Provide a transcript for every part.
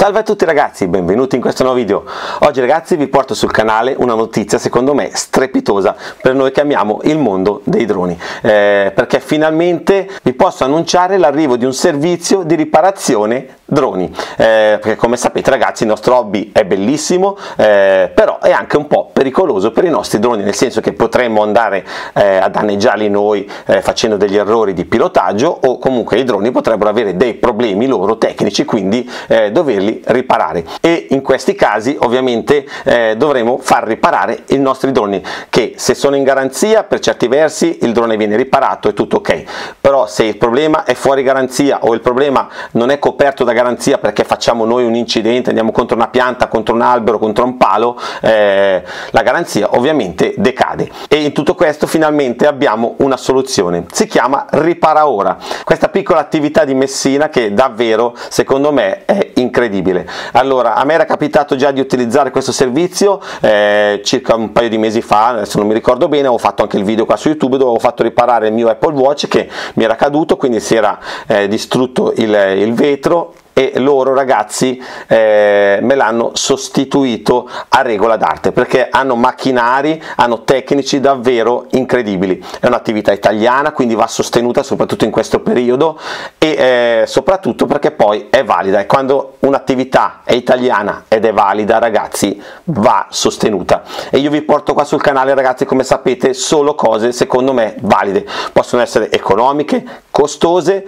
Salve a tutti ragazzi, benvenuti in questo nuovo video. Oggi ragazzi vi porto sul canale una notizia secondo me strepitosa. Per noi che amiamo il mondo dei droni, eh, perché finalmente vi posso annunciare l'arrivo di un servizio di riparazione droni, eh, perché come sapete ragazzi il nostro hobby è bellissimo, eh, però è anche un po' pericoloso per i nostri droni, nel senso che potremmo andare eh, a danneggiarli noi eh, facendo degli errori di pilotaggio o comunque i droni potrebbero avere dei problemi loro tecnici, quindi eh, doverli riparare. E in questi casi ovviamente eh, dovremo far riparare i nostri droni che se sono in garanzia per certi versi il drone viene riparato e tutto ok. Però se il problema è fuori garanzia o il problema non è coperto da garanzia perché facciamo noi un incidente andiamo contro una pianta contro un albero contro un palo eh, la garanzia ovviamente decade e in tutto questo finalmente abbiamo una soluzione. Si chiama ripara ora. Questa piccola attività di Messina che davvero secondo me è incredibile. Allora, a me era capitato già di utilizzare questo servizio eh, circa un paio di mesi fa, adesso non mi ricordo bene, ho fatto anche il video qua su YouTube dove ho fatto riparare il mio Apple Watch che mi era caduto, quindi si era eh, distrutto il, il vetro e loro ragazzi eh, me l'hanno sostituito a regola d'arte perché hanno macchinari, hanno tecnici davvero incredibili. È un'attività italiana, quindi va sostenuta soprattutto in questo periodo e eh, soprattutto perché poi è valida. E quando un'attività è italiana ed è valida ragazzi va sostenuta. E io vi porto qua sul canale ragazzi come sapete solo cose secondo me valide. Possono essere economiche costose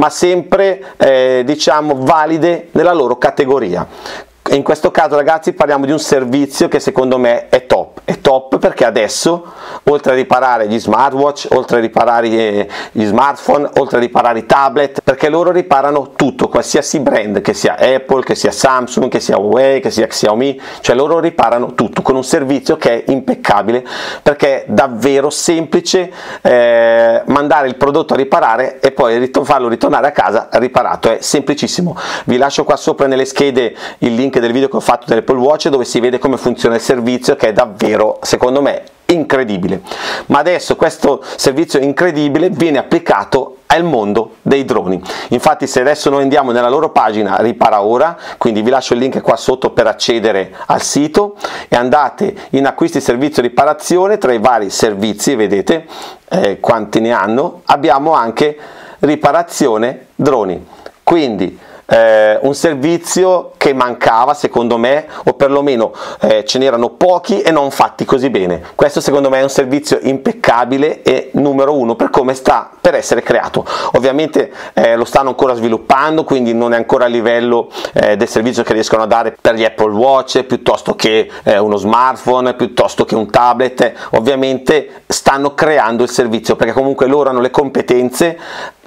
ma sempre eh, diciamo valide nella loro categoria. In questo caso ragazzi parliamo di un servizio che secondo me è top, è top perché adesso oltre a riparare gli smartwatch, oltre a riparare eh, gli smartphone, oltre a riparare i tablet, perché loro riparano tutto, qualsiasi brand, che sia Apple, che sia Samsung, che sia Huawei, che sia Xiaomi, cioè loro riparano tutto con un servizio che è impeccabile perché è davvero semplice eh, mandare il prodotto a riparare e poi farlo ritornare a casa riparato, è semplicissimo. Vi lascio qua sopra nelle schede il link del video che ho fatto dell'Apple Watch dove si vede come funziona il servizio che è davvero secondo me incredibile. Ma adesso questo servizio incredibile viene applicato al mondo dei droni. Infatti se adesso noi andiamo nella loro pagina ripara ora quindi vi lascio il link qua sotto per accedere al sito e andate in acquisti servizio riparazione. Tra i vari servizi vedete eh, quanti ne hanno abbiamo anche riparazione droni. Quindi eh, un servizio che mancava secondo me o perlomeno eh, ce n'erano pochi e non fatti così bene. Questo secondo me è un servizio impeccabile e numero uno per come sta per essere creato. Ovviamente eh, lo stanno ancora sviluppando quindi non è ancora a livello eh, del servizio che riescono a dare per gli Apple Watch piuttosto che eh, uno smartphone piuttosto che un tablet. Ovviamente stanno creando il servizio perché comunque loro hanno le competenze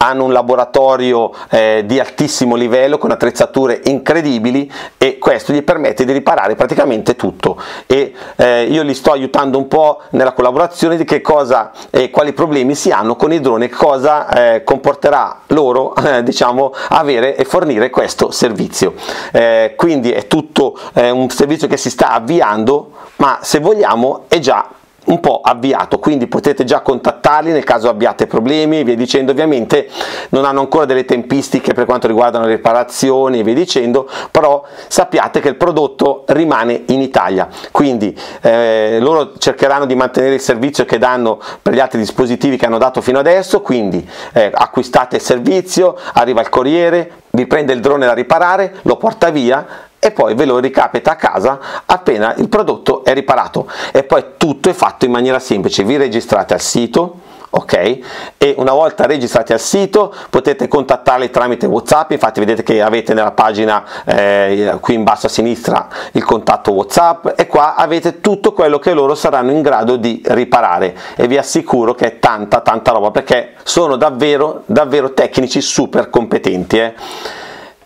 hanno un laboratorio eh, di altissimo livello con attrezzature incredibili e questo gli permette di riparare praticamente tutto. E eh, io li sto aiutando un po' nella collaborazione di che cosa e eh, quali problemi si hanno con i droni cosa eh, comporterà loro eh, diciamo avere e fornire questo servizio. Eh, quindi è tutto un servizio che si sta avviando ma se vogliamo è già un po' avviato, quindi potete già contattarli nel caso abbiate problemi e via dicendo, ovviamente non hanno ancora delle tempistiche per quanto riguardano le riparazioni e via dicendo, però sappiate che il prodotto rimane in Italia, quindi eh, loro cercheranno di mantenere il servizio che danno per gli altri dispositivi che hanno dato fino adesso, quindi eh, acquistate il servizio, arriva il corriere, vi prende il drone da riparare, lo porta via e poi ve lo ricapita a casa appena il prodotto è riparato. E poi tutto è fatto in maniera semplice. Vi registrate al sito ok? E una volta registrati al sito potete contattarli tramite whatsapp. Infatti vedete che avete nella pagina eh, qui in basso a sinistra il contatto whatsapp. E qua avete tutto quello che loro saranno in grado di riparare. E vi assicuro che è tanta tanta roba perché sono davvero davvero tecnici super competenti eh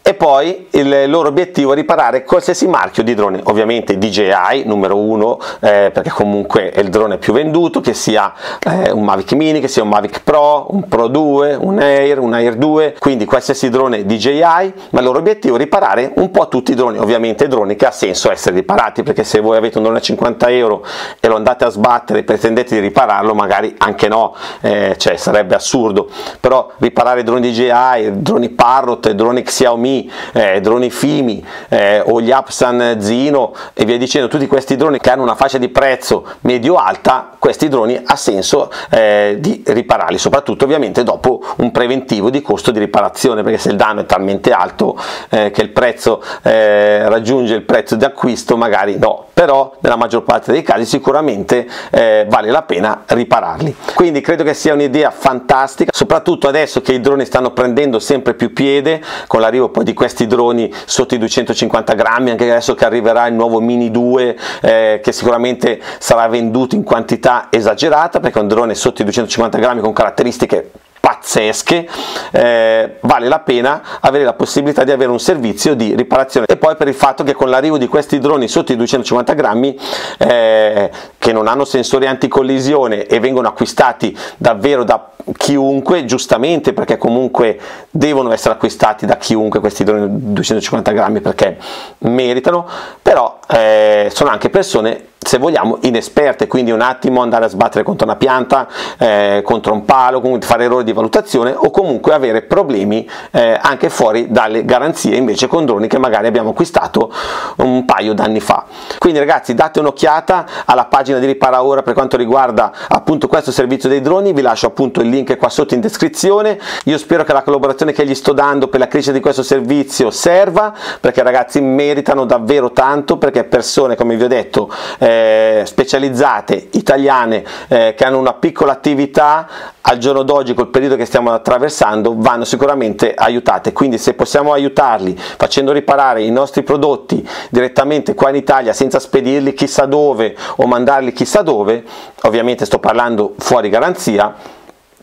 e poi il loro obiettivo è riparare qualsiasi marchio di drone, ovviamente DJI numero uno eh, perché comunque è il drone più venduto, che sia eh, un Mavic Mini, che sia un Mavic Pro, un Pro 2, un Air, un Air 2, quindi qualsiasi drone DJI, ma il loro obiettivo è riparare un po' tutti i droni, ovviamente droni che ha senso essere riparati perché se voi avete un drone a 50 euro e lo andate a sbattere e pretendete di ripararlo magari anche no, eh, cioè sarebbe assurdo, però riparare droni DJI, droni Parrot, droni Xiaomi Eh, droni Fimi eh, o gli Apsan Zino e via dicendo, tutti questi droni che hanno una fascia di prezzo medio-alta, questi droni ha senso eh, di ripararli, soprattutto ovviamente dopo un preventivo di costo di riparazione, perché se il danno è talmente alto eh, che il prezzo eh, raggiunge il prezzo di acquisto, magari no, però nella maggior parte dei casi sicuramente eh, vale la pena ripararli. Quindi credo che sia un'idea fantastica, soprattutto adesso che i droni stanno prendendo sempre più piede, con l'arrivo poi di questi droni sotto i 250 grammi, anche adesso che arriverà il nuovo Mini 2 eh, che sicuramente sarà venduto in quantità esagerata perché è un drone sotto i 250 grammi con caratteristiche pazzesche, eh, vale la pena avere la possibilità di avere un servizio di riparazione. E poi per il fatto che con l'arrivo di questi droni sotto i 250 grammi eh, che non hanno sensori anticollisione e vengono acquistati davvero da chiunque, giustamente perché comunque devono essere acquistati da chiunque questi droni 250 grammi perché meritano, però eh, sono anche persone se vogliamo inesperte, quindi un attimo andare a sbattere contro una pianta, eh, contro un palo, fare errori di valutazione o comunque avere problemi eh, anche fuori dalle garanzie invece con droni che magari abbiamo acquistato un paio d'anni fa. Quindi ragazzi date un'occhiata alla pagina di Ripara Ora per quanto riguarda appunto questo servizio dei droni, vi lascio appunto il link qua sotto in descrizione, io spero che la collaborazione che gli sto dando per la crescita di questo servizio serva perché ragazzi meritano davvero tanto perché persone come vi ho detto eh, eh, specializzate italiane eh, che hanno una piccola attività al giorno d'oggi col periodo che stiamo attraversando vanno sicuramente aiutate. Quindi se possiamo aiutarli facendo riparare i nostri prodotti direttamente qua in Italia senza spedirli chissà dove o mandarli chissà dove ovviamente sto parlando fuori garanzia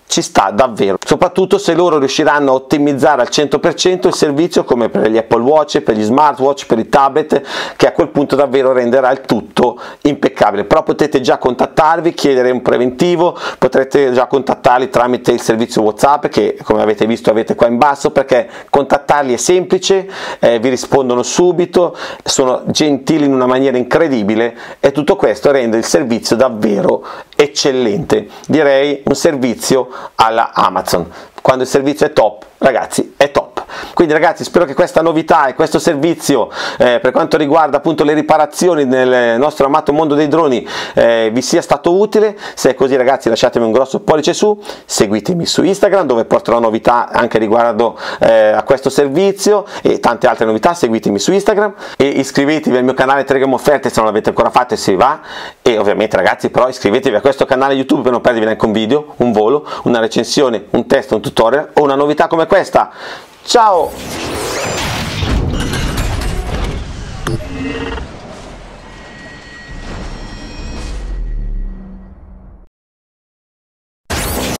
ci sta davvero, soprattutto se loro riusciranno a ottimizzare al 100% il servizio come per gli Apple Watch, per gli smartwatch, per i tablet, che a quel punto davvero renderà il tutto impeccabile. Però potete già contattarvi, chiedere un preventivo, potrete già contattarli tramite il servizio WhatsApp che come avete visto avete qua in basso perché contattarli è semplice, eh, vi rispondono subito, sono gentili in una maniera incredibile e tutto questo rende il servizio davvero eccellente. Direi un servizio alla Amazon. Quando il servizio è top, ragazzi, è top. Quindi ragazzi spero che questa novità e questo servizio eh, per quanto riguarda appunto le riparazioni nel nostro amato mondo dei droni eh, vi sia stato utile, se è così ragazzi lasciatemi un grosso pollice su, seguitemi su Instagram dove porterò novità anche riguardo eh, a questo servizio e tante altre novità, seguitemi su Instagram e iscrivetevi al mio canale Telegram Offerte se non l'avete ancora fatto e se va. E ovviamente ragazzi però iscrivetevi a questo canale YouTube per non perdervi neanche un video, un volo, una recensione, un test, un tutorial o una novità come questa. Ciao!